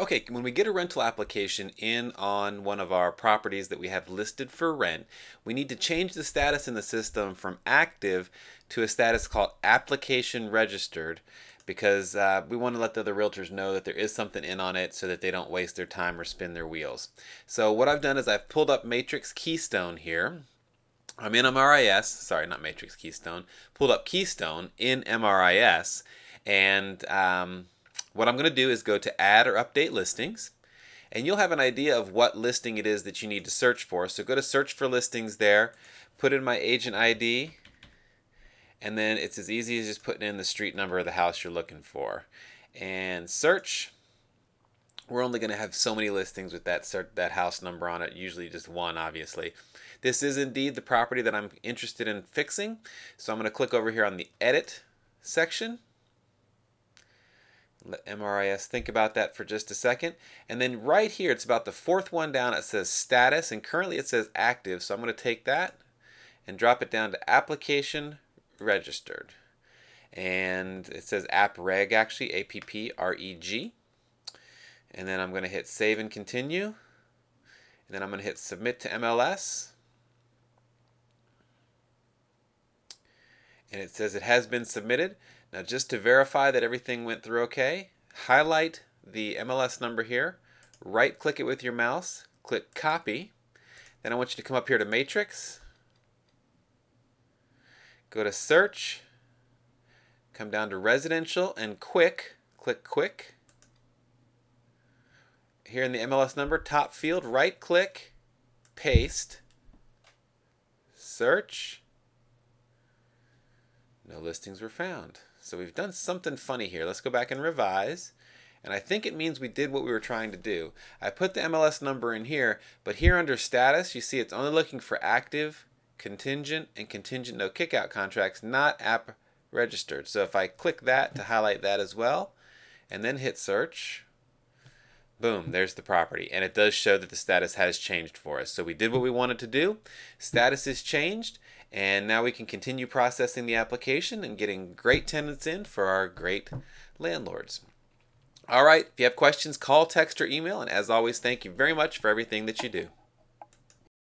Okay, when we get a rental application in on one of our properties that we have listed for rent, we need to change the status in the system from active to a status called application registered because uh, we want to let the other realtors know that there is something in on it so that they don't waste their time or spin their wheels. So what I've done is I've pulled up Matrix Keystone here. I'm in MRIS, sorry, not Matrix Keystone, pulled up Keystone in MRIS and um, what I'm going to do is go to add or update listings and you'll have an idea of what listing it is that you need to search for. So go to search for listings there, put in my agent ID, and then it's as easy as just putting in the street number of the house you're looking for. And search, we're only going to have so many listings with that that house number on it, usually just one obviously. This is indeed the property that I'm interested in fixing, so I'm going to click over here on the edit section let MRIS think about that for just a second. And then right here, it's about the fourth one down. It says status, and currently it says active. So I'm going to take that and drop it down to application registered. And it says app reg actually, A P P R E G. And then I'm going to hit save and continue. And then I'm going to hit submit to MLS. And it says it has been submitted. Now just to verify that everything went through okay, highlight the MLS number here, right click it with your mouse, click copy, then I want you to come up here to matrix, go to search, come down to residential and quick, click quick. Here in the MLS number, top field, right click, paste, search, no listings were found. So we've done something funny here. Let's go back and revise. And I think it means we did what we were trying to do. I put the MLS number in here, but here under status, you see it's only looking for active, contingent, and contingent no kickout contracts, not app registered. So if I click that to highlight that as well, and then hit search, boom, there's the property. And it does show that the status has changed for us. So we did what we wanted to do. Status is changed. And now we can continue processing the application and getting great tenants in for our great landlords. All right, if you have questions, call, text, or email. And as always, thank you very much for everything that you do.